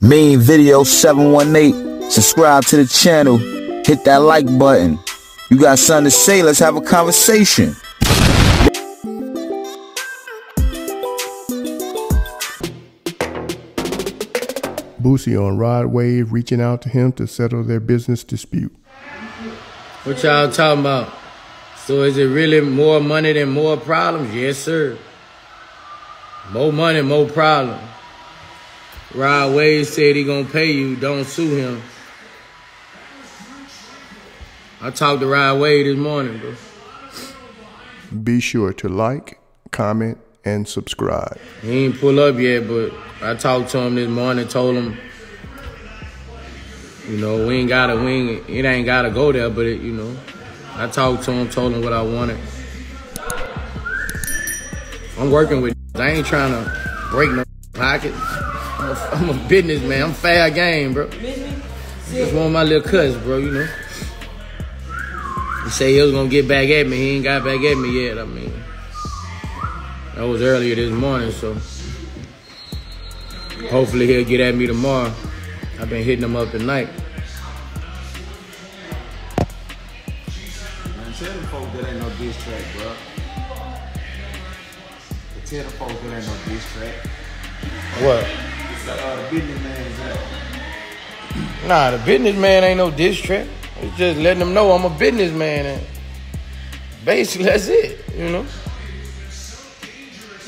Main Video 718. Subscribe to the channel. Hit that like button. You got something to say? Let's have a conversation. Boosie on Rod Wave reaching out to him to settle their business dispute. What y'all talking about? So is it really more money than more problems? Yes, sir. More money, more problems. Rod Wave said he gonna pay you. Don't sue him. I talked to Rod Wave this morning, bro. Be sure to like, comment, and subscribe. He ain't pull up yet, but I talked to him this morning, told him, you know, we ain't gotta, we ain't, it ain't gotta go there, but it, you know, I talked to him, told him what I wanted. I'm working with, I ain't trying to break no pockets. I'm a, I'm a businessman. I'm fair game, bro. Just want my little cuts, bro, you know. He say he was gonna get back at me. He ain't got back at me yet. I mean, that was earlier this morning, so hopefully he'll get at me tomorrow. I've been hitting him up tonight. Man, tell them folks that ain't no diss track, bro. Tell them folks that ain't no diss track. What? Uh, the business man's out. Nah, the businessman ain't no diss track. It's just letting them know I'm a businessman, and basically that's it. You know.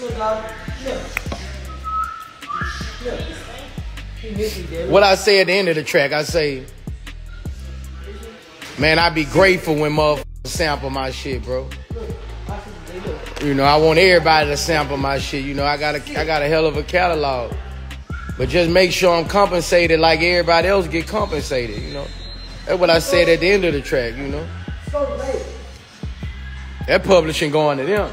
Look, dog. Look. Look. He missed me there. What I say at the end of the track, I say, man, I'd be grateful when motherfuckers sample my shit, bro. Look. Watch this. Hey, look. You know, I want everybody to sample my shit. You know, I got a I got a hell of a catalog. But just make sure I'm compensated like everybody else get compensated, you know. That's what I said at the end of the track, you know. So late. That publishing going to them.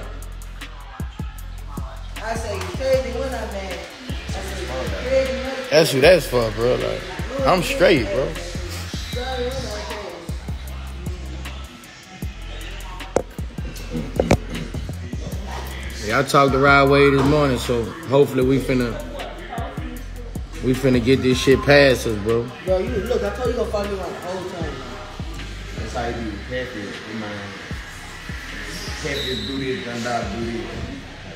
I say crazy when I'm mad. I say crazy when I'm That's who that's for, bro. Like, I'm straight, bro. sorry when I'm Yeah, I talked to Rod Wave this morning, so hopefully we finna we finna get this shit past us, bro. Bro, you look, I told you gonna follow me around the whole time. That's how you do catfish, you man. Catfish do this, done that, do this.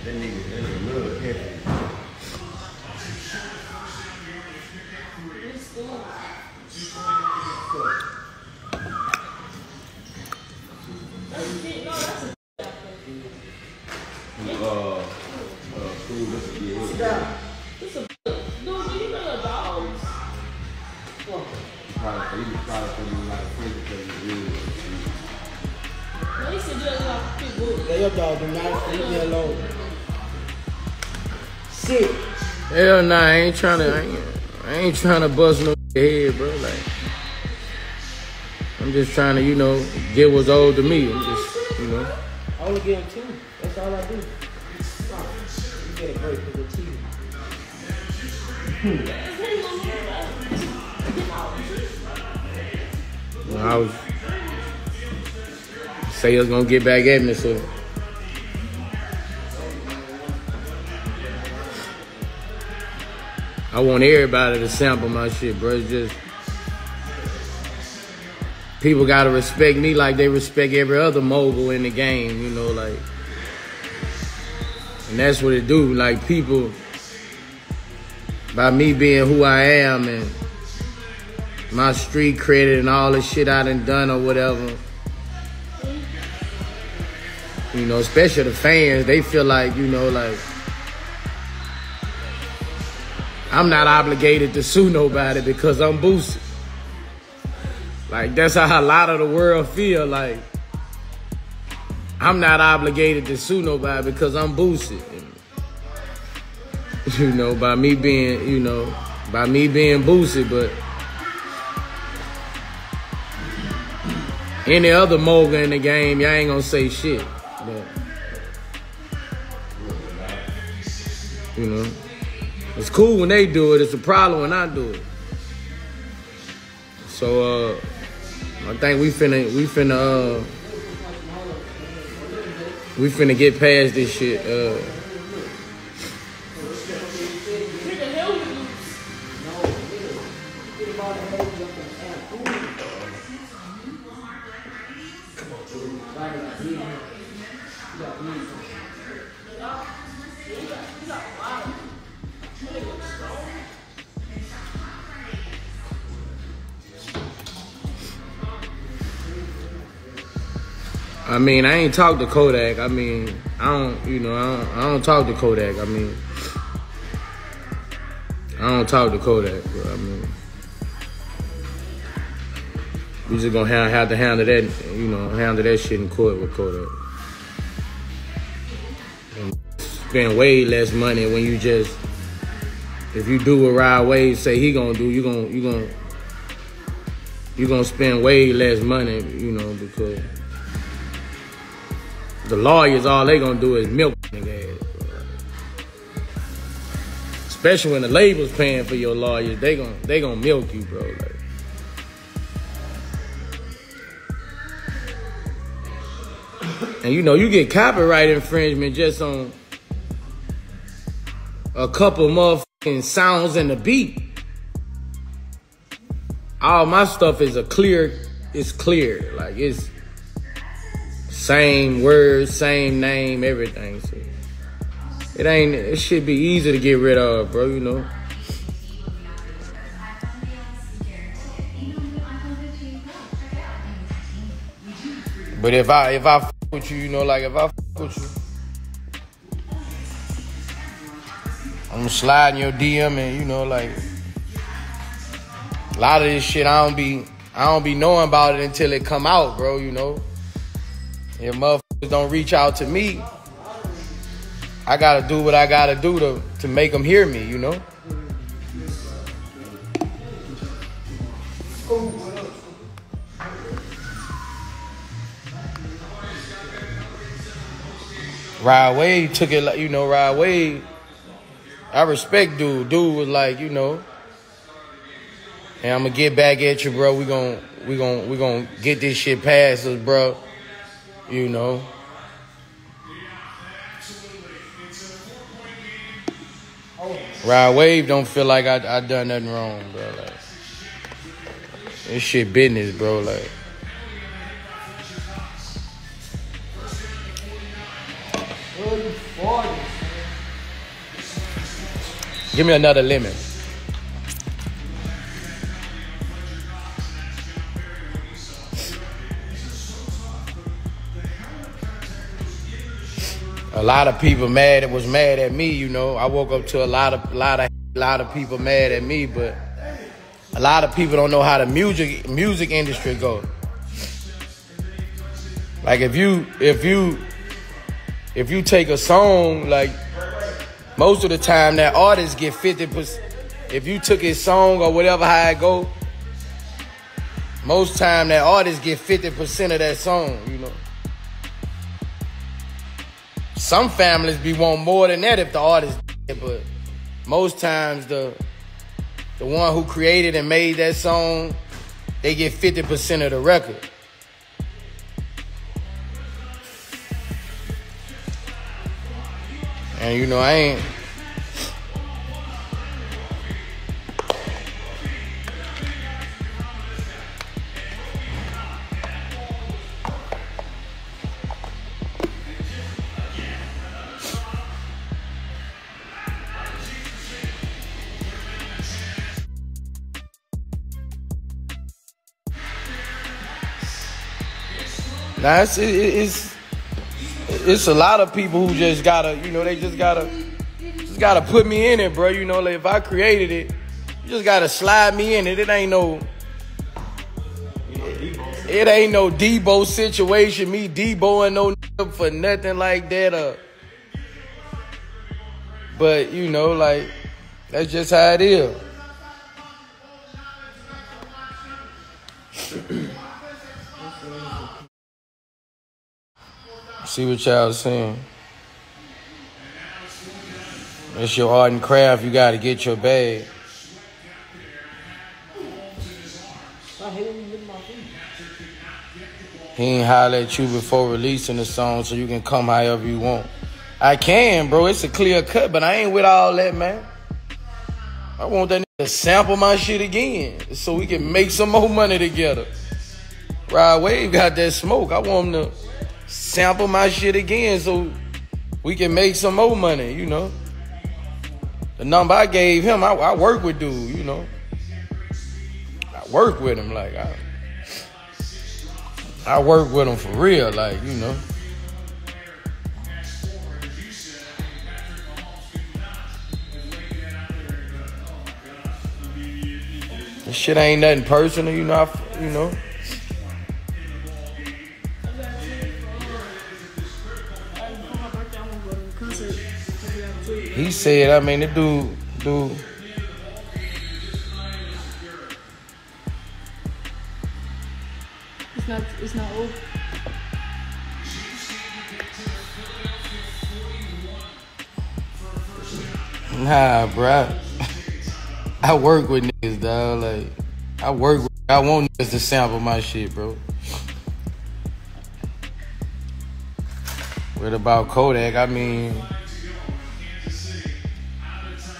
That nigga, that nigga love catfish. Yeah, your dog do not leave me alone. Sit. Hell nah, I ain't trying to I ain't, I ain't trying to bust no head, bro. Like I'm just trying to, you know, get what's owed to me. I'm just, you know. I only get him two. That's all I do. You get a break for the two. Hmm. I was say he was gonna get back at me, so I want everybody to sample my shit, bro. It's just people gotta respect me like they respect every other mogul in the game, you know, like and that's what it do. Like people by me being who I am and my street credit and all the shit I done done or whatever. You know, especially the fans, they feel like, you know, like I'm not obligated to sue nobody because I'm Boosie. Like that's how a lot of the world feel like I'm not obligated to sue nobody because I'm Boosie. You know, by me being, you know, by me being Boosie, but any other mogul in the game, y'all ain't gonna say shit. You know, it's cool when they do it. It's a problem when I do it. So uh, I think we finna we finna uh, we finna get past this shit. Uh, all the I mean, I ain't talked to Kodak. I mean, I don't, you know, I don't, I don't talk to Kodak. I mean, I don't talk to Kodak, bro. I mean, we just gonna have, have to handle that, you know, handle that shit in court with Kodak. And spend way less money when you just, if you do what Rod Wave say he gonna do, you gonna, you gonna, you gonna spend way less money, you know, because the lawyers, all they gonna do is milk nigga ass. Especially when the label's paying for your lawyers, they gon' they gonna milk you, bro. Like, and you know you get copyright infringement just on a couple motherfucking sounds in the beat. All my stuff is a clear, it's clear, like it's same words, same name, everything. It ain't. It should be easy to get rid of, bro. You know. But if I if I with you, you know, like if I with you, I'm in your DM and you know, like a lot of this shit I don't be I don't be knowing about it until it come out, bro. You know. If motherfuckers don't reach out to me, I gotta do what I gotta do to, to make them hear me, you know? Rod Wave took it like, you know, Rod Wave, I respect dude. Dude was like, you know, and I'm gonna get back at you, bro. We gonna we gon' we gon' get this shit past us, bro. You know. Rod Wave don't feel like I I done nothing wrong, bro. Like this shit business, bro. Like give me another lemon. A lot of people mad it was mad at me, you know. I woke up to a lot of lot of lot of people mad at me, but a lot of people don't know how the music music industry go. Like if you if you if you take a song like most of the time that artist get 50% if you took his song or whatever how it go most time that artist get 50% of that song you know some families be want more than that if the artist did, but most times the the one who created and made that song they get 50% of the record. And you know i ain't Now it's, it, it's it's a lot of people who just gotta, you know, they just gotta just gotta put me in it, bro. You know, like if I created it, you just gotta slide me in it. It ain't no it ain't no Debo situation. Me Deboing no for nothing like that. Uh, but you know, like that's just how it is. See what y'all saying. It's your art and craft. You got to get your bag. He ain't holler at you before releasing the song so you can come however you want. I can, bro. It's a clear cut, but I ain't with all that, man. I want that. to sample my shit again so we can make some more money together. Rod Wave got that smoke. I want him to sample my shit again so we can make some more money, you know. The number I gave him, I, I work with dude, you know. I work with him like I I work with him for real, like, you know. This shit ain't nothing personal, you know. I, you know. He said, I mean, the dude, dude. It's not. It's not old. Nah, bruh. I work with niggas, dog. Like, I work with, I want niggas to sample my shit, bro. What about Kodak? I mean,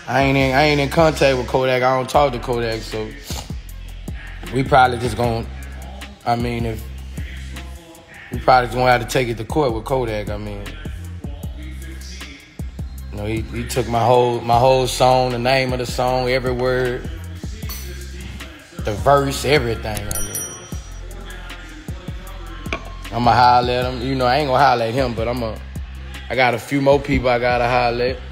I ain't in, I ain't in contact with Kodak. I don't talk to Kodak, so we probably just gonna. I mean, if we probably just gonna have to take it to court with Kodak. I mean, you know, he, he took my whole my whole song, the name of the song, every word, the verse, everything. I mean. I'ma holler at him. You know, I ain't gonna holler at him, but I'm a. I got a few more people I gotta holler at.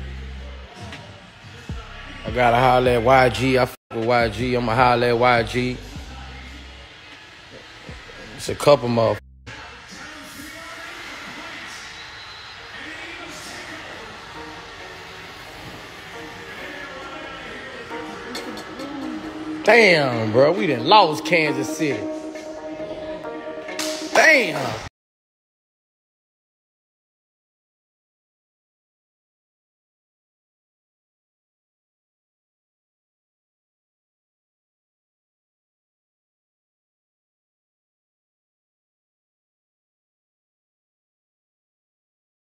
I gotta holler at YG. I fuck with YG. I'ma holler at YG. It's a couple more. Damn, bro, we done lost Kansas City. Damn.